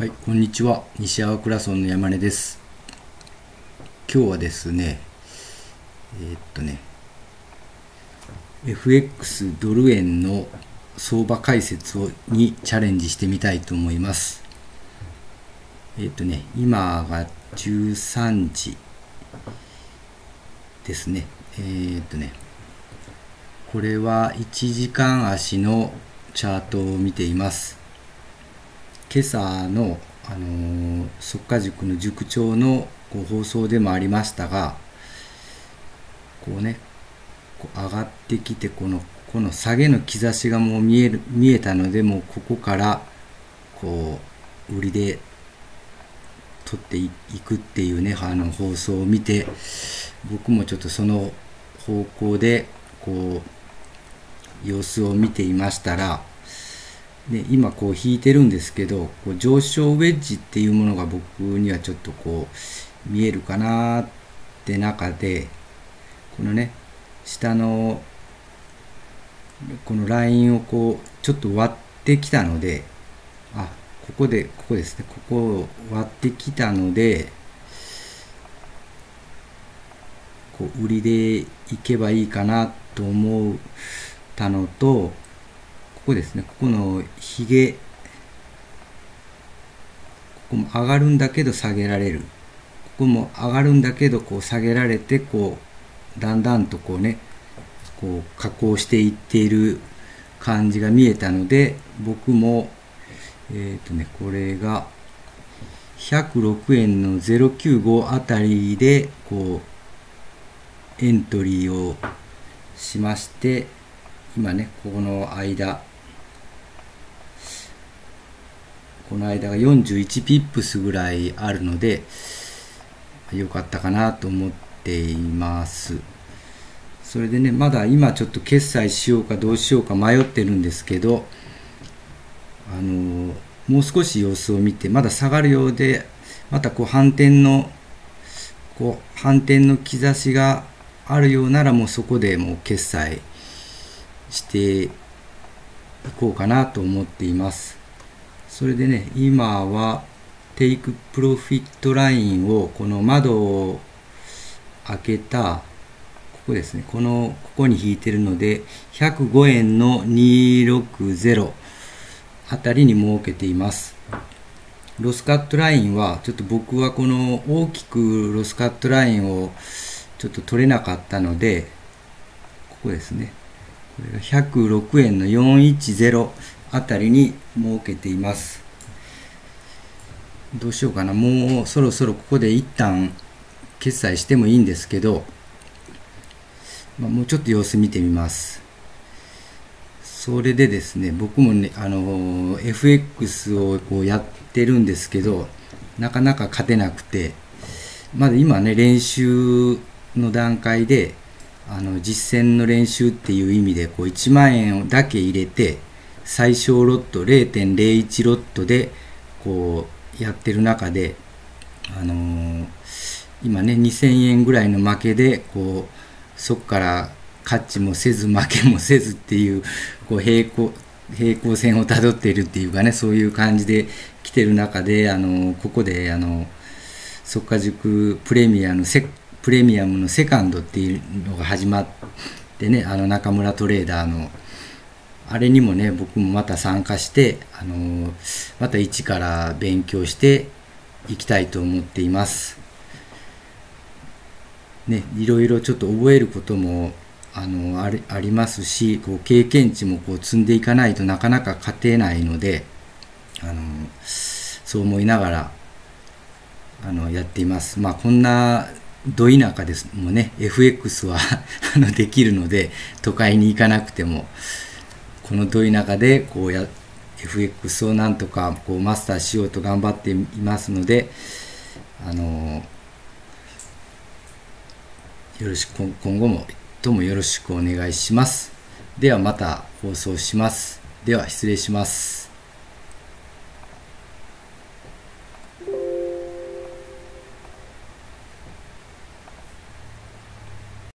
はい、こんにちは。西粟倉村の山根です。今日はですね、えー、っとね、FX ドル円の相場解説をにチャレンジしてみたいと思います。えー、っとね、今が13時ですね。えー、っとね、これは1時間足のチャートを見ています。今朝の、あのー、速稼塾の塾長のこう放送でもありましたがこうねこう上がってきてこのこの下げの兆しがもう見える見えたのでもうここからこう売りで取っていくっていうねあの放送を見て僕もちょっとその方向でこう様子を見ていましたらで今こう引いてるんですけどこう上昇ウェッジっていうものが僕にはちょっとこう見えるかなって中でこのね下のこのラインをこうちょっと割ってきたのであここでここですねここを割ってきたのでこう売りでいけばいいかなと思ったのとここですね。ここのひげここも上がるんだけど下げられる。ここも上がるんだけどこう下げられてこうだんだんとこうねこう加工していっている感じが見えたので僕もえっ、ー、とねこれが106円の095あたりでこうエントリーをしまして今ねここの間この間が41ピップスぐらいあるので良かったかなと思っています。それでねまだ今ちょっと決済しようかどうしようか迷ってるんですけどあのもう少し様子を見てまだ下がるようでまたこう反転のこう反転の兆しがあるようならもうそこでもう決済していこうかなと思っています。それでね今はテイクプロフィットラインをこの窓を開けたここですね。このここに引いてるので105円の260あたりに設けています。ロスカットラインはちょっと僕はこの大きくロスカットラインをちょっと取れなかったのでここですね。これが106円の410あたりに設けています。どうしようかな。もうそろそろここで一旦決済してもいいんですけど、まあ、もうちょっと様子見てみます。それでですね僕もねあの FX をこうやってるんですけどなかなか勝てなくてまだ今ね練習の段階であの実践の練習っていう意味でこう1万円だけ入れて最小ロット0.01ロットでこうやってる中で、あのー、今ね2000円ぐらいの負けでこうそこから勝ちもせず負けもせずっていうこう平行平行線をたどっているっていうかねそういう感じで来てる中で、あのー、ここであの速稼塾プレミアのセプレミアムのセカンドっていうのが始まってねあの中村トレーダーのあれにもね僕もまた参加してあのまた一から勉強していきたいと思っています。ねいろいろちょっと覚えることもあのありありますしこう経験値もこう積んでいかないとなかなか勝てないのであのそう思いながらあのやっています。まあこんなど田舎ですもね。FX は できるので都会に行かなくてもこのどい中でこうや FX をなんとかこうマスターしようと頑張っていますのであのよろしく今後もともよろしくお願いします。ではまた放送します。では失礼します。